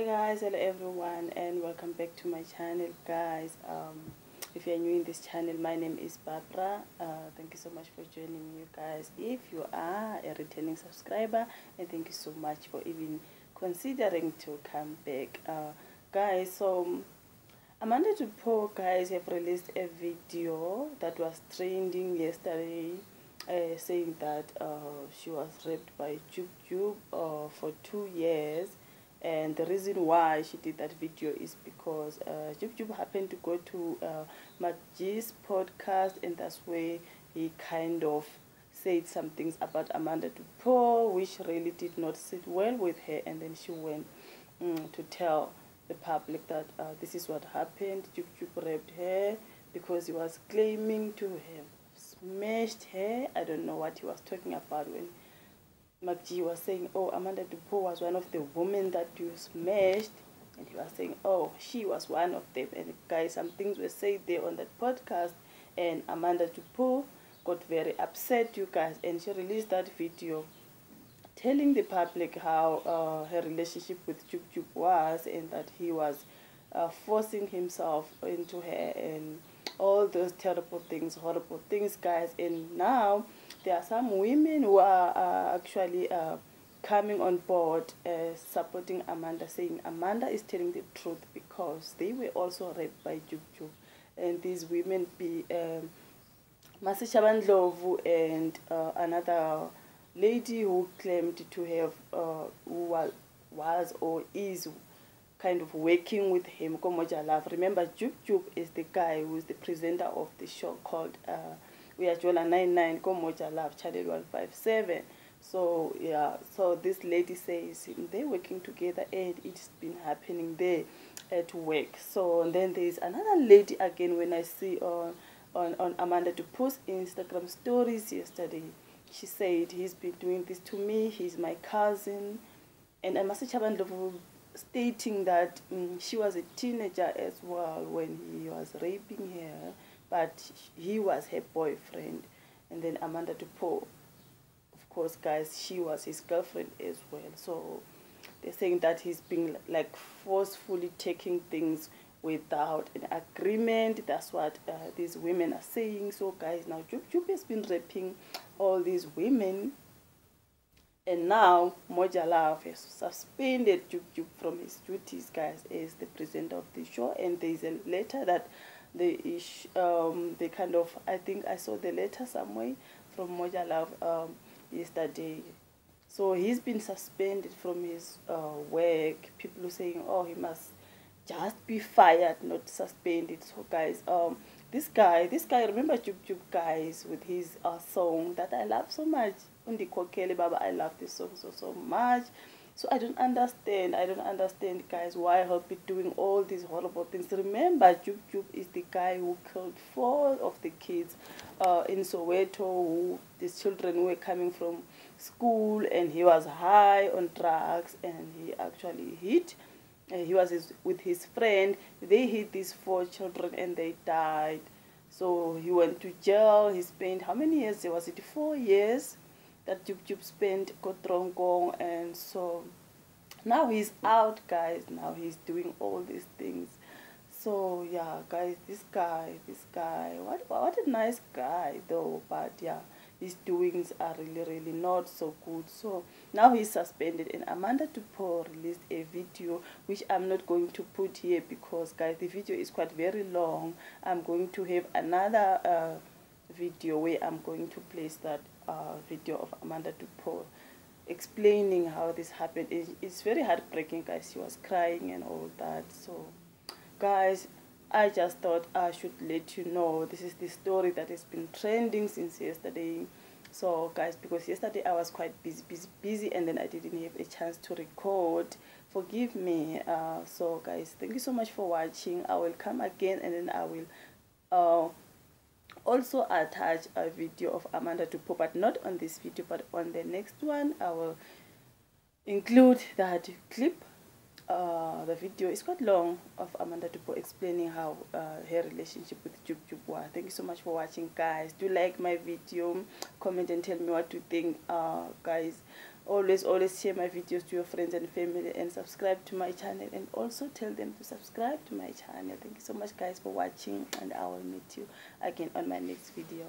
hi guys hello everyone and welcome back to my channel guys. Um if you're new in this channel my name is barbara. Uh, thank you so much for joining me guys. If you are a returning subscriber and thank you so much for even considering to come back. Uh, guys so um, amanda du Pont guys have released a video that was trending yesterday uh, saying that uh, she was raped by Jub Jub uh, for two years and the reason why she did that video is because uh, happened to go to uh, MacG's podcast and that's where he kind of said some things about Amanda du Pont which really did not sit well with her. And then she went um, to tell the public that uh, this is what happened. Jub raped her because he was claiming to have smashed her. I don't know what he was talking about when MacG was saying, oh, Amanda du Pont was one of the women that you smashed. And he was saying, oh, she was one of them. And guys, some things were said there on that podcast. And Amanda du Pont got very upset, you guys. And she released that video telling the public how uh, her relationship with Jub Jub was and that he was uh, forcing himself into her and all those terrible things, horrible things, guys. And now there are some women who are uh, actually uh, coming on board uh, supporting Amanda, saying Amanda is telling the truth because they were also raped by Jub. And these women be um, Masi and uh, another lady who claimed to have, uh, who was, or is kind of working with him, Komoja Love. Remember, Jub is the guy who is the presenter of the show called uh, uyajola 99 komoja love channel 157 so yeah so this lady says they're working together and it's been happening there at work. So then there's another lady again when i see on on, on amanda du Pont's instagram stories yesterday. She said he's been doing this to me. He's my cousin. And i must stating that um, she was a teenager as well when he was raping her but he was her boyfriend. And then amanda du Pont of course guys she was his girlfriend as well. So they're saying that he's being like forcefully taking things without an agreement. That's what uh, these women are saying. So guys now Jub has been raping all these women. And now Moja Love has suspended Jub Jub from his duties guys as the presenter of the show. And there is a letter that the ish um the kind of i think i saw the letter somewhere from moja love um yesterday. So he's been suspended from his uh, work. People are saying oh he must just be fired not suspended. So guys um this guy this guy remember Jub Jub guys with his uh, song that i love so much? Undi kokele baba i love this song so so much so I don't understand. I don't understand, guys, why be doing all these horrible things. Remember, Jub Jub is the guy who killed four of the kids uh, in Soweto. Who, these children were coming from school and he was high on drugs and he actually hit. He was his, with his friend. They hit these four children and they died. So he went to jail. He spent how many years? Was it four years? That Jub Jub spent Kotrongong and so now he's out guys. Now he's doing all these things. So yeah guys this guy this guy what what a nice guy though but yeah his doings are really really not so good. So now he's suspended and amanda du Pont released a video which i'm not going to put here because guys the video is quite very long. I'm going to have another uh, video where i'm going to place that uh, video of Amanda du Pont explaining how this happened. It, it's very heartbreaking, guys. She was crying and all that. So, guys, I just thought I should let you know this is the story that has been trending since yesterday. So, guys, because yesterday I was quite busy, busy, busy, and then I didn't have a chance to record. Forgive me. Uh, so, guys, thank you so much for watching. I will come again, and then I will. Uh, also attach a video of Amanda du Pont, but not on this video, but on the next one, I will include that clip. Uh, the video is quite long of Amanda du Pont explaining how uh, her relationship with Jub was. Thank you so much for watching, guys. Do like my video, comment and tell me what you think, uh, guys. Always always share my videos to your friends and family and subscribe to my channel. And also tell them to subscribe to my channel. Thank you so much guys for watching and i will meet you again on my next video